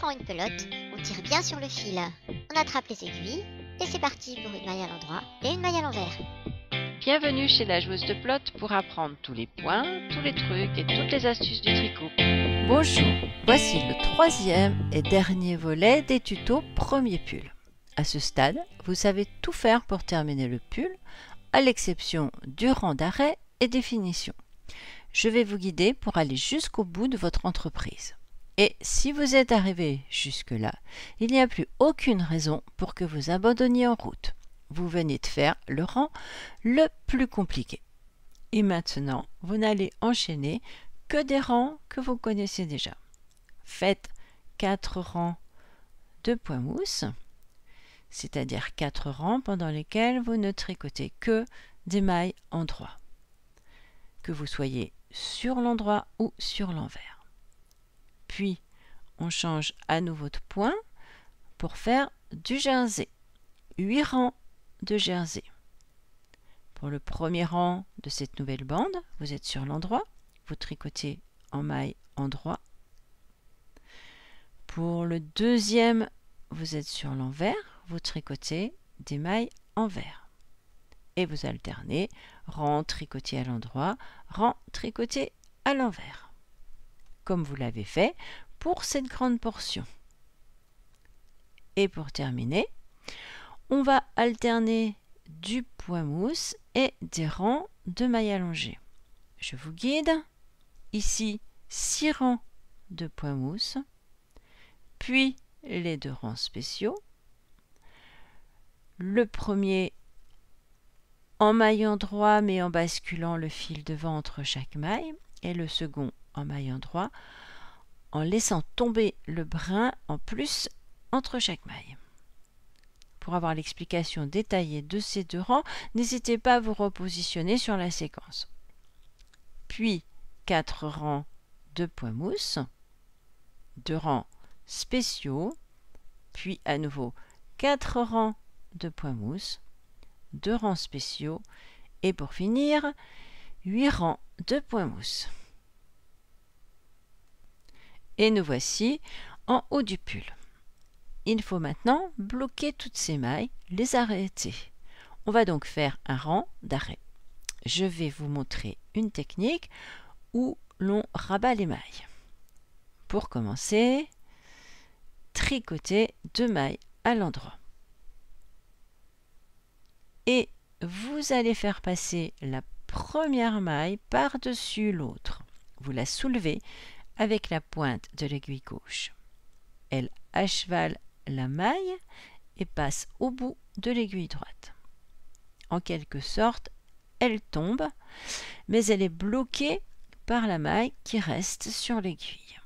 prend une pelote, on tire bien sur le fil. On attrape les aiguilles et c'est parti pour une maille à l'endroit et une maille à l'envers. Bienvenue chez la joueuse de plot pour apprendre tous les points, tous les trucs et toutes les astuces du tricot. Bonjour, voici le troisième et dernier volet des tutos premier pull. À ce stade, vous savez tout faire pour terminer le pull, à l'exception du rang d'arrêt et des finitions. Je vais vous guider pour aller jusqu'au bout de votre entreprise. Et si vous êtes arrivé jusque-là, il n'y a plus aucune raison pour que vous abandonniez en route vous venez de faire le rang le plus compliqué. Et maintenant, vous n'allez enchaîner que des rangs que vous connaissez déjà. Faites 4 rangs de point mousse, c'est-à-dire 4 rangs pendant lesquels vous ne tricotez que des mailles en droit, que vous soyez sur l'endroit ou sur l'envers. Puis, on change à nouveau de point pour faire du jersey. 8 rangs de jersey. Pour le premier rang de cette nouvelle bande, vous êtes sur l'endroit, vous tricotez en maille endroit. Pour le deuxième, vous êtes sur l'envers, vous tricotez des mailles envers. Et vous alternez rang tricoté à l'endroit, rang tricoté à l'envers. Vous l'avez fait pour cette grande portion. Et pour terminer, on va alterner du point mousse et des rangs de mailles allongées. Je vous guide. Ici, 6 rangs de point mousse, puis les deux rangs spéciaux. Le premier en maillant droit mais en basculant le fil devant entre chaque maille et le second en maillant droit en laissant tomber le brin en plus entre chaque maille. Pour avoir l'explication détaillée de ces deux rangs, n'hésitez pas à vous repositionner sur la séquence. Puis 4 rangs de points mousse, 2 rangs spéciaux, puis à nouveau 4 rangs de points mousse, 2 rangs spéciaux et pour finir 8 rangs de points mousse. Et nous voici en haut du pull. Il faut maintenant bloquer toutes ces mailles, les arrêter. On va donc faire un rang d'arrêt. Je vais vous montrer une technique où l'on rabat les mailles. Pour commencer, tricoter deux mailles à l'endroit. Et vous allez faire passer la première maille par-dessus l'autre. Vous la soulevez avec la pointe de l'aiguille gauche. Elle achevale la maille et passe au bout de l'aiguille droite. En quelque sorte, elle tombe, mais elle est bloquée par la maille qui reste sur l'aiguille.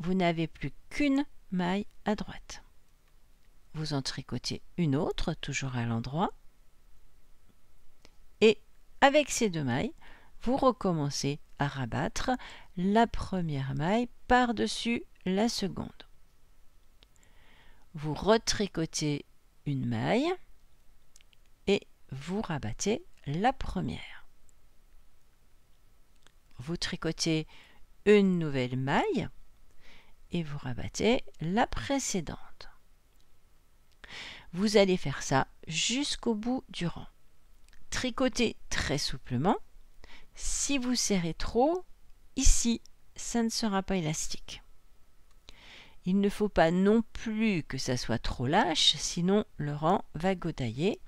Vous n'avez plus qu'une maille à droite. Vous en tricotez une autre, toujours à l'endroit. Et avec ces deux mailles, vous recommencez à rabattre la première maille par-dessus la seconde vous retricotez une maille et vous rabattez la première. Vous tricotez une nouvelle maille et vous rabattez la précédente. Vous allez faire ça jusqu'au bout du rang. Tricotez très souplement. Si vous serrez trop, ici, ça ne sera pas élastique. Il ne faut pas non plus que ça soit trop lâche, sinon le rang va godailler.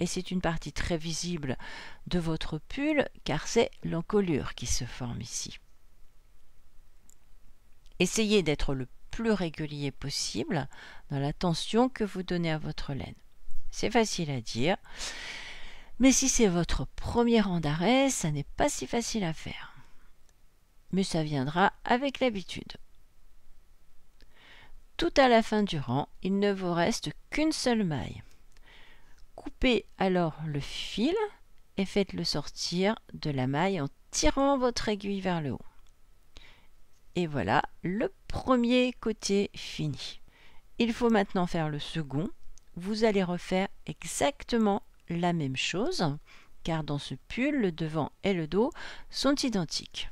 Et c'est une partie très visible de votre pull, car c'est l'encolure qui se forme ici. Essayez d'être le plus régulier possible dans la tension que vous donnez à votre laine. C'est facile à dire, mais si c'est votre premier rang d'arrêt, ça n'est pas si facile à faire. Mais ça viendra avec l'habitude. Tout à la fin du rang, il ne vous reste qu'une seule maille. Coupez alors le fil et faites-le sortir de la maille en tirant votre aiguille vers le haut. Et voilà le premier côté fini. Il faut maintenant faire le second. Vous allez refaire exactement la même chose, car dans ce pull, le devant et le dos sont identiques.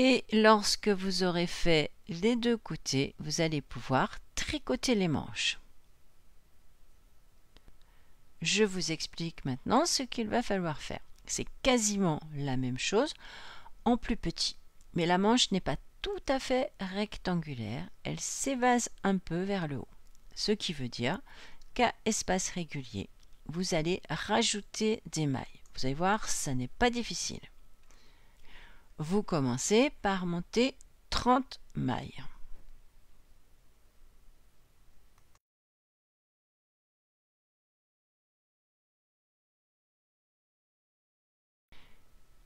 Et lorsque vous aurez fait les deux côtés, vous allez pouvoir tricoter les manches. Je vous explique maintenant ce qu'il va falloir faire. C'est quasiment la même chose en plus petit. Mais la manche n'est pas tout à fait rectangulaire, elle s'évase un peu vers le haut. Ce qui veut dire qu'à espace régulier, vous allez rajouter des mailles. Vous allez voir, ça n'est pas difficile. Vous commencez par monter 30 mailles.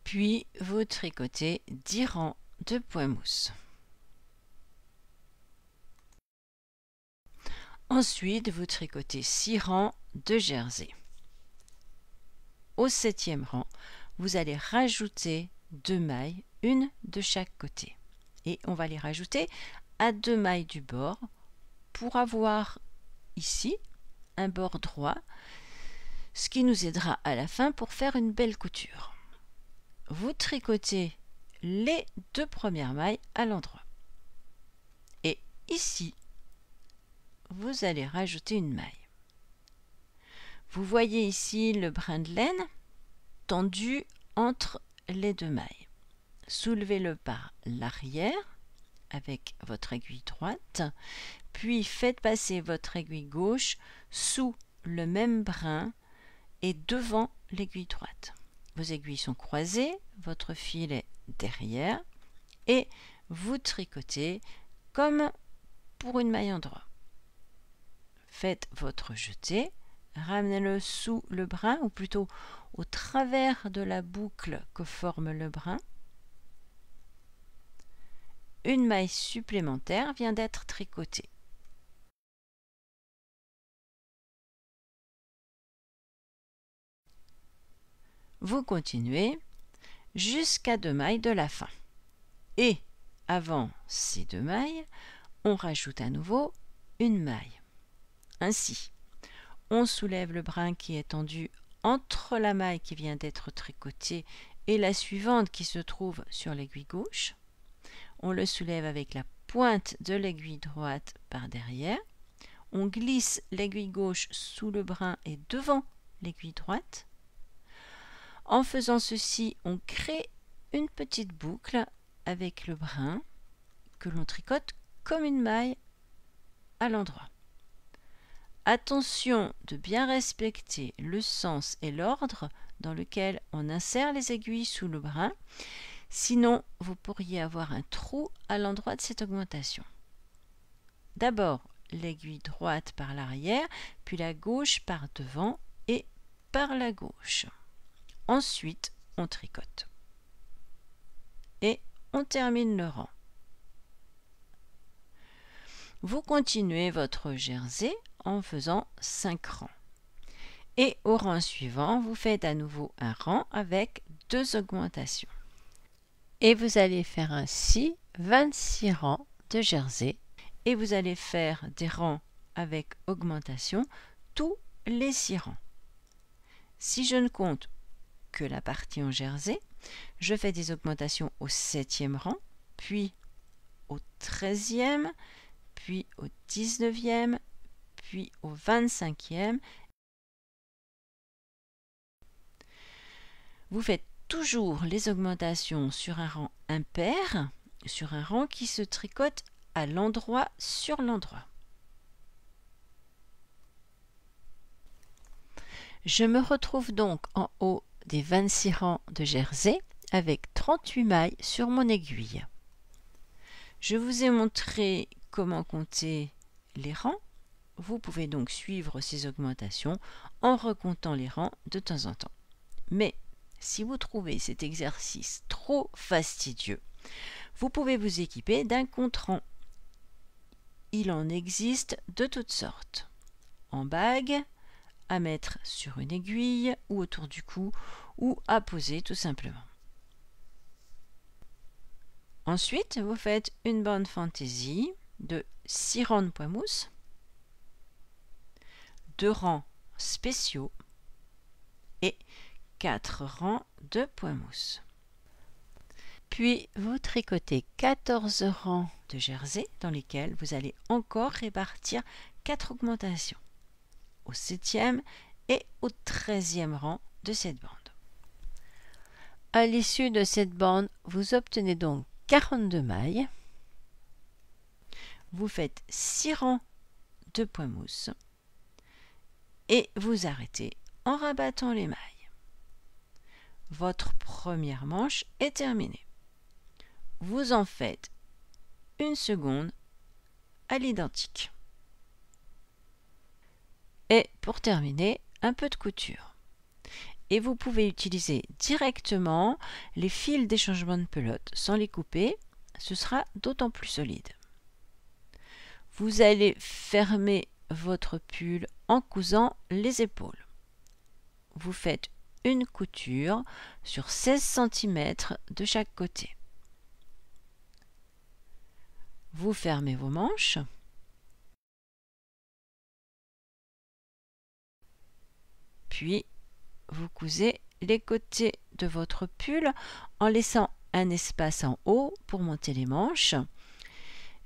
Puis vous tricotez 10 rangs de points mousse. Ensuite, vous tricotez 6 rangs de jersey. Au septième rang, vous allez rajouter deux mailles, une de chaque côté. Et on va les rajouter à deux mailles du bord pour avoir ici un bord droit, ce qui nous aidera à la fin pour faire une belle couture. Vous tricotez les deux premières mailles à l'endroit. Et ici, vous allez rajouter une maille. Vous voyez ici le brin de laine tendu entre les deux mailles. Soulevez-le par l'arrière avec votre aiguille droite, puis faites passer votre aiguille gauche sous le même brin et devant l'aiguille droite. Vos aiguilles sont croisées, votre fil est derrière et vous tricotez comme pour une maille en droit. Faites votre jeté, ramenez-le sous le brin ou plutôt au travers de la boucle que forme le brin. Une maille supplémentaire vient d'être tricotée. Vous continuez jusqu'à deux mailles de la fin. Et avant ces deux mailles, on rajoute à nouveau une maille. Ainsi, on soulève le brin qui est tendu entre la maille qui vient d'être tricotée et la suivante qui se trouve sur l'aiguille gauche. On le soulève avec la pointe de l'aiguille droite par derrière. On glisse l'aiguille gauche sous le brin et devant l'aiguille droite. En faisant ceci, on crée une petite boucle avec le brin que l'on tricote comme une maille à l'endroit. Attention de bien respecter le sens et l'ordre dans lequel on insère les aiguilles sous le brin, sinon vous pourriez avoir un trou à l'endroit de cette augmentation. D'abord l'aiguille droite par l'arrière, puis la gauche par devant et par la gauche. Ensuite, on tricote. Et on termine le rang. Vous continuez votre jersey en faisant 5 rangs. Et au rang suivant, vous faites à nouveau un rang avec deux augmentations. Et vous allez faire ainsi 26 rangs de jersey. Et vous allez faire des rangs avec augmentation tous les 6 rangs. Si je ne compte que la partie en jersey, je fais des augmentations au 7e rang, puis au 13e, puis au 19e puis au 25e. Vous faites toujours les augmentations sur un rang impair, sur un rang qui se tricote à l'endroit sur l'endroit. Je me retrouve donc en haut des 26 rangs de jersey avec 38 mailles sur mon aiguille. Je vous ai montré comment compter les rangs vous pouvez donc suivre ces augmentations en recomptant les rangs de temps en temps. Mais si vous trouvez cet exercice trop fastidieux, vous pouvez vous équiper d'un compte-rang. Il en existe de toutes sortes. En bague, à mettre sur une aiguille ou autour du cou ou à poser tout simplement. Ensuite, vous faites une bande fantaisie de 6 rangs de poids mousse deux rangs spéciaux et quatre rangs de points mousse. Puis vous tricotez 14 rangs de jersey dans lesquels vous allez encore répartir 4 augmentations au 7e et au 13e rang de cette bande. À l'issue de cette bande, vous obtenez donc 42 mailles. Vous faites 6 rangs de points mousse et vous arrêtez en rabattant les mailles. Votre première manche est terminée. Vous en faites une seconde à l'identique. Et pour terminer, un peu de couture. Et vous pouvez utiliser directement les fils d'échangement de pelote sans les couper, ce sera d'autant plus solide. Vous allez fermer votre pull en cousant les épaules. Vous faites une couture sur 16 cm de chaque côté. Vous fermez vos manches. Puis, vous cousez les côtés de votre pull en laissant un espace en haut pour monter les manches.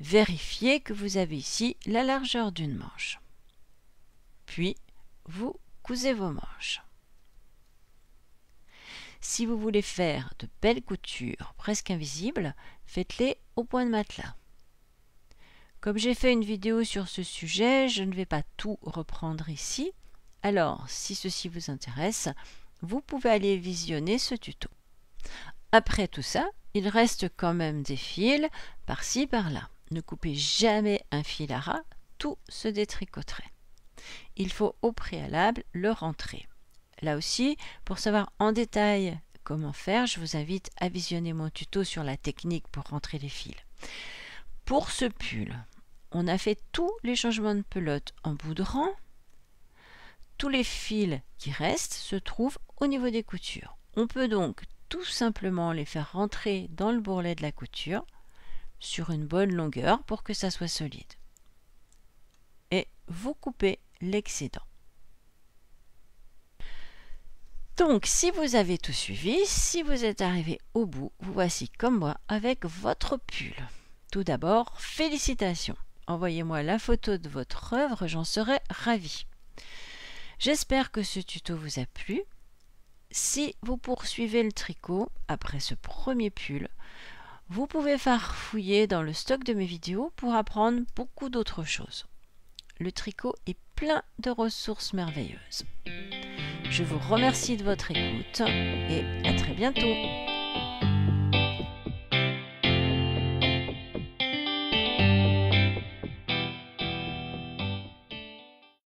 Vérifiez que vous avez ici la largeur d'une manche. Puis, vous cousez vos manches. Si vous voulez faire de belles coutures presque invisibles, faites-les au point de matelas. Comme j'ai fait une vidéo sur ce sujet, je ne vais pas tout reprendre ici. Alors, si ceci vous intéresse, vous pouvez aller visionner ce tuto. Après tout ça, il reste quand même des fils par-ci par-là. Ne coupez jamais un fil à ras, tout se détricoterait. Il faut au préalable le rentrer. Là aussi, pour savoir en détail comment faire, je vous invite à visionner mon tuto sur la technique pour rentrer les fils. Pour ce pull, on a fait tous les changements de pelote en bout de rang. Tous les fils qui restent se trouvent au niveau des coutures. On peut donc tout simplement les faire rentrer dans le bourrelet de la couture sur une bonne longueur pour que ça soit solide. Et vous coupez l'excédent. Donc, si vous avez tout suivi, si vous êtes arrivé au bout, vous voici comme moi avec votre pull. Tout d'abord, félicitations. Envoyez-moi la photo de votre œuvre, j'en serai ravie. J'espère que ce tuto vous a plu. Si vous poursuivez le tricot après ce premier pull, vous pouvez farfouiller dans le stock de mes vidéos pour apprendre beaucoup d'autres choses. Le tricot est plein de ressources merveilleuses. Je vous remercie de votre écoute et à très bientôt.